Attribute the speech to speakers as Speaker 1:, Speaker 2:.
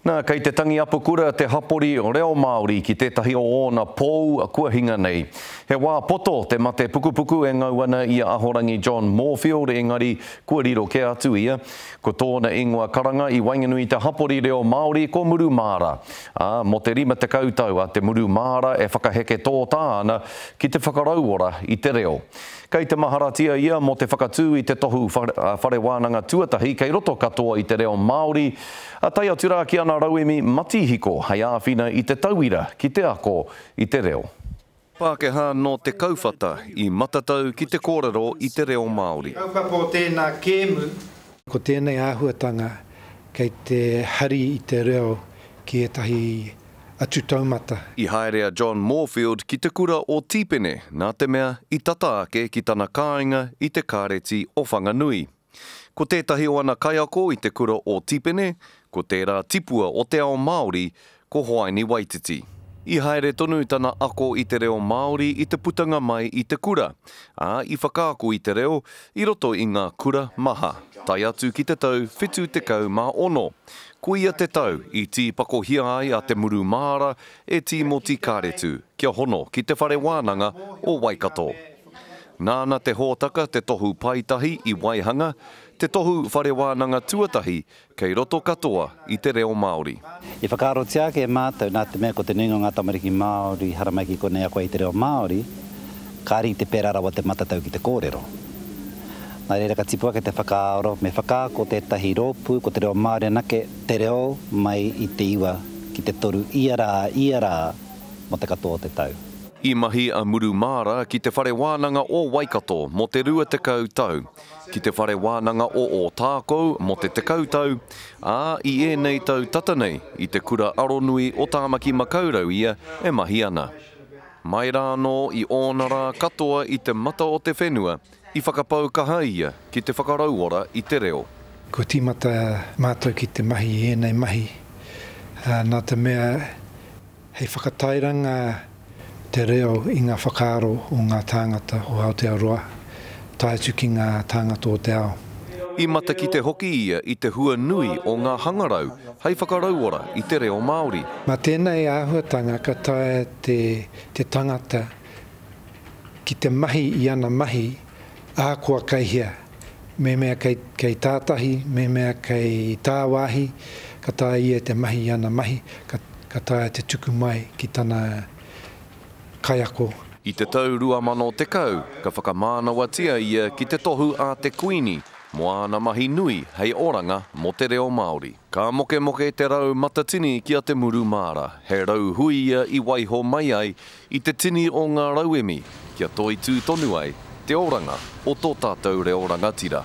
Speaker 1: Nā, kei te tangi apakura te hapori reo Māori ki tētahi o ōna pou kua hinga nei. He wā poto te mate pukupuku e ngau ana i a Ahorangi John Moorfield engari kua riro kē atu ia. Ko tōna ingoa karanga i waenganui i te hapori reo Māori ko Muru Māra, ā, mō te 50 tau a Te Muru Māra e whakaheke tōtā ana ki te whakarauora i te reo. Kei te maharatia ia mō te whakatū i te tohu whare wānanga tuatahi kei roto katoa i te reo Māori, a tae atu rā ki ana rauemi matihiko hei āwhina i te tauira ki te ako i te reo.
Speaker 2: Pākehā nō te kauwhata i matatau ki te kōrero i te reo Māori.
Speaker 3: He kaupapa o tēnā kēmu.
Speaker 4: Ko tēnei āhuatanga kei te hari i te reo ki ētahi atu taumata.
Speaker 2: I haere a John Moorfield ki te kura o Tīpene nā te mea i tata ake ki tana kāinga i te Kāreti o Whanganui. Ko tētahi o ana kaiako i te kura o Tīpene, ko tērā tipua o te ao Māori, ko Hoaini Waititi. I haere tonu tana ako i te reo Māori i te putanga mai i te kura, ā, i whakaako i te reo i roto i ngā kura maha, tae atu ki te tau 76. Ko ia te tau i tīpakohia ai a Te Muru Māra e Tīmoti Karetu kia hono ki te Whare Wānanga o Waikato. Nāna te hōtaka te tohu paetahi i waihanga, te tohu whare wānanga tuatahi kei roto katoa i te reo Māori.
Speaker 5: I whakaarotia ake e mātou nā te mea ko te nuinga o ngā tamariki Māori haramai ki konei ako ai te reo Māori, kāre i te pērā rawa te matatau ki te kōrero. Nā reira ka tipu ake te whakaaro me whakaako tētahi rōpū ko te reo Māori anake te reo mai i te iwa ki te toru ia rā, ia rā mō te katoa o te tau.
Speaker 2: I mahi a Muru Māra ki Te Whare Wānanga o Waikato mō te rua tekau tau, ki Te Whare Wānanga o Ōtākou mō te tekau tau, ā, i ēnei tau tata nei, i te kura aronui o Tāmaki Makaurau ia e mahi ana. Mai rānō i ōna rā katoa i te mata o te whenua, I whakapau kaha ia ki te whakarauora i te reo.
Speaker 4: Kua tīmata mātou ki te mahi i ēnei mahi, ā, nā te mea hei whakatairanga te reo i ngā whakaaro o ngā tāngata o Aotearoa, tae atu ki ngā tāngata o te ao.
Speaker 2: I matakite hoki ia i te hua nui o ngā hangarau hei whakarauora i te reo Māori.
Speaker 4: Mā tēnei āhuatanga ka taea te tangata ki te mahi i ana mahi ahakoa kei hea, mehemea kei tātahi, mehemea kei tāwāhi, ka taea ia te mahi i ana mahi, ka taea te tuku mai ki tana kaiako.
Speaker 2: I te tau 2010, ka whakamānawatia ia ki te tohu a te Kuini mō āna mahi nui hei oranga mō te reo Māori. Ka mokemoke te rau matatini ki a Te Muru Māra, he rau hui ia i waiho mai ai I te tini o ngā rauemi kia toitū tonu ai te oranga o tō tātou reo rangatira.